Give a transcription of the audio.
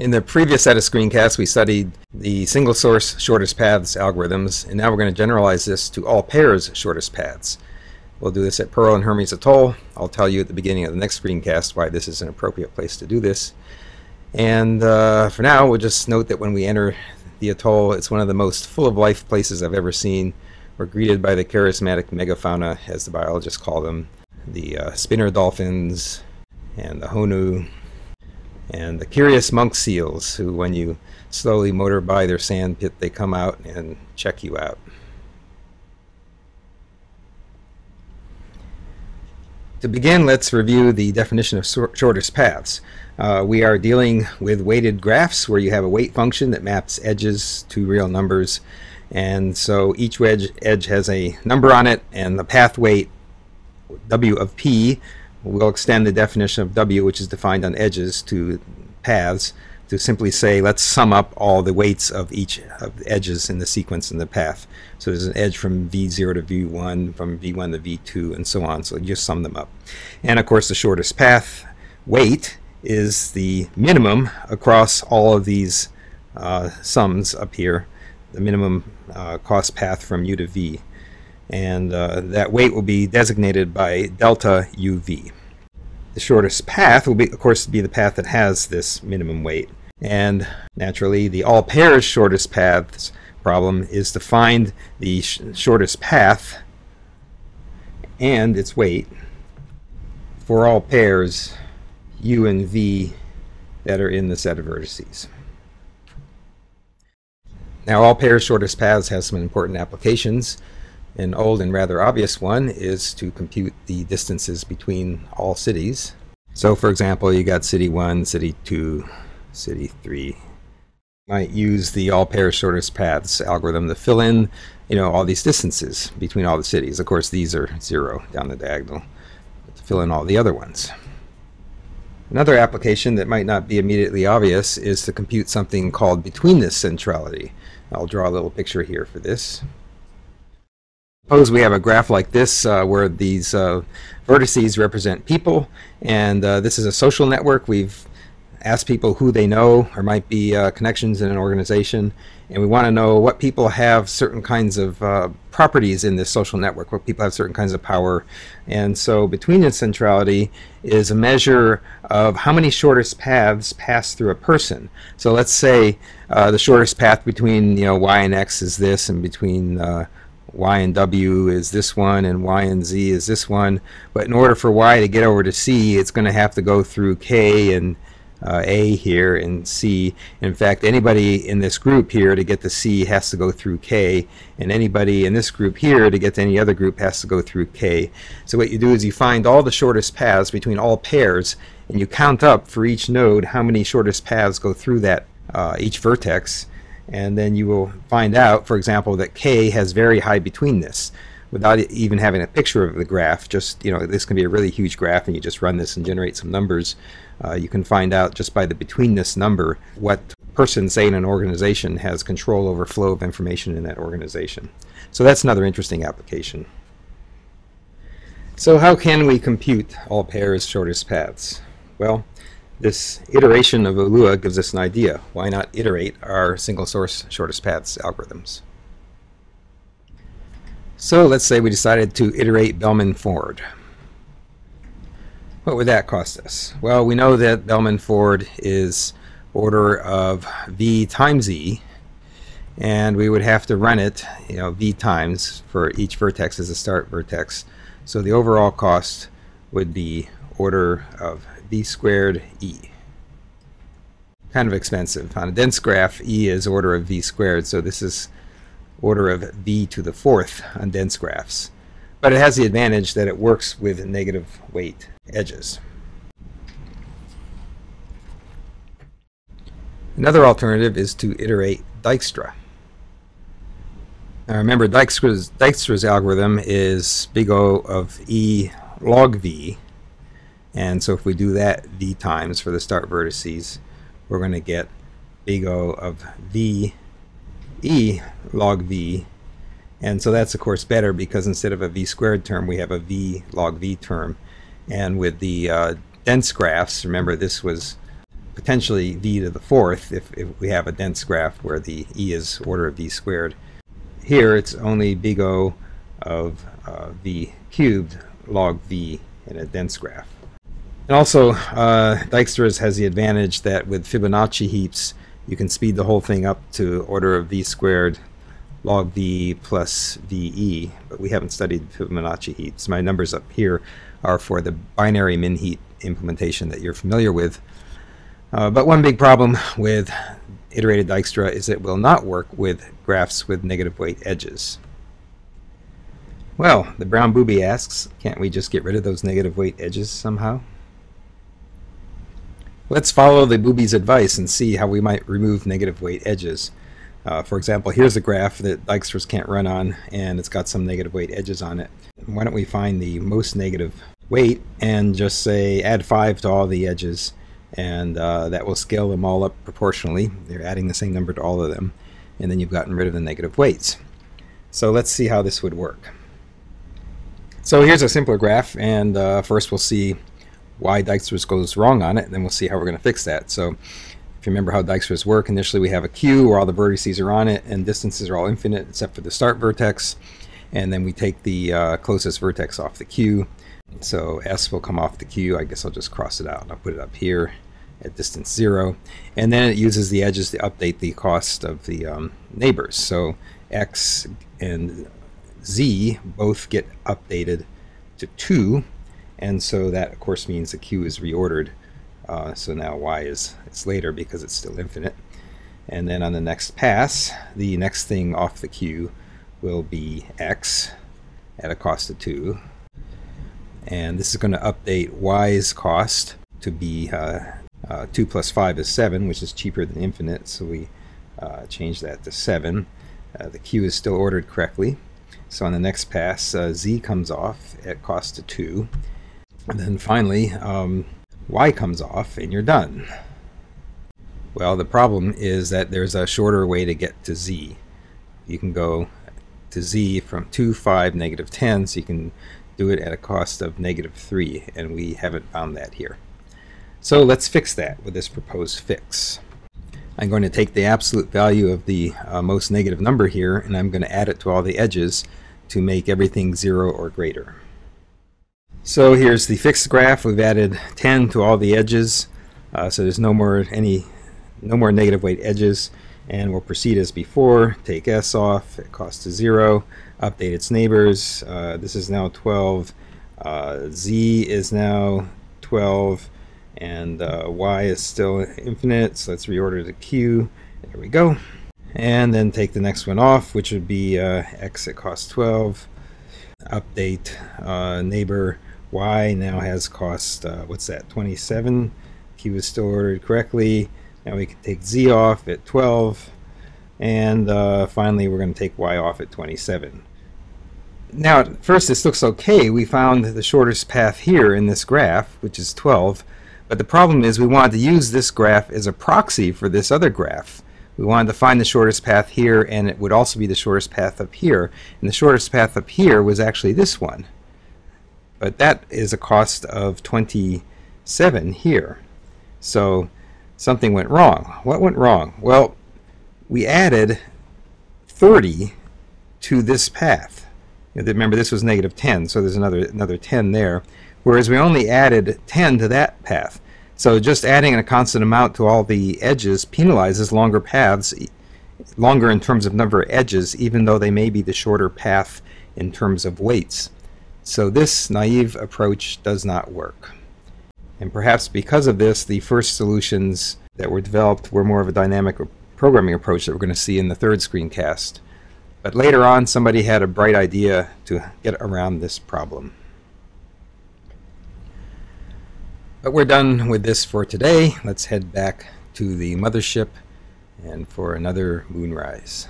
In the previous set of screencasts, we studied the single source shortest paths algorithms, and now we're going to generalize this to all pairs shortest paths. We'll do this at Pearl and Hermes Atoll. I'll tell you at the beginning of the next screencast why this is an appropriate place to do this. And uh, for now, we'll just note that when we enter the atoll, it's one of the most full of life places I've ever seen. We're greeted by the charismatic megafauna, as the biologists call them, the uh, spinner dolphins, and the honu, and the curious monk seals, who, when you slowly motor by their sand pit, they come out and check you out. To begin, let's review the definition of shortest paths. Uh, we are dealing with weighted graphs where you have a weight function that maps edges to real numbers. And so each wedge, edge has a number on it, and the path weight, W of P, we'll extend the definition of W, which is defined on edges, to paths to simply say let's sum up all the weights of each of the edges in the sequence in the path. So there's an edge from V0 to V1, from V1 to V2, and so on. So you just sum them up. And of course, the shortest path weight is the minimum across all of these uh, sums up here, the minimum uh, cost path from U to V and uh, that weight will be designated by delta UV. The shortest path will be, of course, be the path that has this minimum weight. And naturally, the all pairs shortest paths problem is to find the sh shortest path and its weight for all pairs u and v that are in the set of vertices. Now, all pairs shortest paths has some important applications. An old and rather obvious one is to compute the distances between all cities. So for example, you got city 1, city 2, city 3. Might use the all pairs shortest paths algorithm to fill in, you know, all these distances between all the cities. Of course, these are zero down the diagonal to fill in all the other ones. Another application that might not be immediately obvious is to compute something called betweenness centrality. I'll draw a little picture here for this. Suppose we have a graph like this uh, where these uh, vertices represent people, and uh, this is a social network. We've asked people who they know or might be uh, connections in an organization, and we want to know what people have certain kinds of uh, properties in this social network, what people have certain kinds of power. And so between betweenness centrality is a measure of how many shortest paths pass through a person. So let's say uh, the shortest path between you know y and x is this, and between y and w is this one and y and z is this one. But in order for y to get over to c it's going to have to go through k and uh, a here and c. In fact anybody in this group here to get to c has to go through k and anybody in this group here to get to any other group has to go through k. So what you do is you find all the shortest paths between all pairs and you count up for each node how many shortest paths go through that uh, each vertex and then you will find out, for example, that K has very high betweenness without even having a picture of the graph. Just, you know, this can be a really huge graph and you just run this and generate some numbers. Uh, you can find out just by the betweenness number what person, say in an organization, has control over flow of information in that organization. So that's another interesting application. So how can we compute all pairs shortest paths? Well, this iteration of ULUA gives us an idea. Why not iterate our single source shortest paths algorithms? So let's say we decided to iterate Bellman-Ford. What would that cost us? Well, we know that Bellman-Ford is order of v times e, and we would have to run it, you know, v times for each vertex as a start vertex. So the overall cost would be order of v squared e. Kind of expensive. On a dense graph, e is order of v squared, so this is order of v to the fourth on dense graphs. But it has the advantage that it works with negative weight edges. Another alternative is to iterate Dijkstra. Now remember, Dijkstra's, Dijkstra's algorithm is big O of e log v, and so if we do that v times for the start vertices, we're going to get big O of v e log v. And so that's of course better because instead of a v squared term, we have a v log v term. And with the uh, dense graphs, remember this was potentially v to the fourth if, if we have a dense graph where the e is order of v squared. Here it's only big O of uh, v cubed log v in a dense graph. And also, uh, Dijkstra's has the advantage that with Fibonacci heaps, you can speed the whole thing up to order of v squared log v plus ve, but we haven't studied Fibonacci heaps. My numbers up here are for the binary min heap implementation that you're familiar with. Uh, but one big problem with iterated Dijkstra is it will not work with graphs with negative weight edges. Well, the brown booby asks, can't we just get rid of those negative weight edges somehow? Let's follow the booby's advice and see how we might remove negative weight edges. Uh, for example, here's a graph that Dijkstra's can't run on, and it's got some negative weight edges on it. Why don't we find the most negative weight and just say add 5 to all the edges, and uh, that will scale them all up proportionally. They're adding the same number to all of them, and then you've gotten rid of the negative weights. So let's see how this would work. So here's a simpler graph, and uh, first we'll see why Dijkstra's goes wrong on it, and then we'll see how we're going to fix that. So if you remember how Dijkstra's work, initially we have a queue where all the vertices are on it and distances are all infinite except for the start vertex. And then we take the uh, closest vertex off the queue. So S will come off the queue. I guess I'll just cross it out. And I'll put it up here at distance zero. And then it uses the edges to update the cost of the um, neighbors. So X and Z both get updated to 2. And so that, of course, means the queue is reordered uh, so now y is it's later because it's still infinite. And then on the next pass, the next thing off the queue will be x at a cost of 2. And this is going to update y's cost to be uh, uh, 2 plus 5 is 7, which is cheaper than infinite, so we uh, change that to 7. Uh, the queue is still ordered correctly. So on the next pass, uh, z comes off at cost of 2. And then finally, um, y comes off and you're done. Well, the problem is that there's a shorter way to get to z. You can go to z from 2, 5, negative 10, so you can do it at a cost of negative 3, and we haven't found that here. So let's fix that with this proposed fix. I'm going to take the absolute value of the uh, most negative number here, and I'm going to add it to all the edges to make everything 0 or greater. So here's the fixed graph. We've added 10 to all the edges, uh, so there's no more any no more negative weight edges. And we'll proceed as before. Take S off. It costs to zero. Update its neighbors. Uh, this is now 12. Uh, Z is now 12, and uh, Y is still infinite. So let's reorder the queue. There we go. And then take the next one off, which would be uh, X. It costs 12. Update uh, neighbor Y now has cost, uh, what's that, 27. queue is still ordered correctly. Now we can take Z off at 12. And uh, finally, we're going to take Y off at 27. Now, at first this looks okay. We found the shortest path here in this graph, which is 12. But the problem is we wanted to use this graph as a proxy for this other graph. We wanted to find the shortest path here, and it would also be the shortest path up here. And the shortest path up here was actually this one. But that is a cost of 27 here. So something went wrong. What went wrong? Well, we added 30 to this path. Remember, this was negative 10, so there's another another 10 there. Whereas we only added 10 to that path. So just adding a constant amount to all the edges penalizes longer paths, longer in terms of number of edges, even though they may be the shorter path in terms of weights. So this naive approach does not work. And perhaps because of this, the first solutions that were developed were more of a dynamic programming approach that we're going to see in the third screencast. But later on, somebody had a bright idea to get around this problem. But we're done with this for today. Let's head back to the mothership and for another moonrise.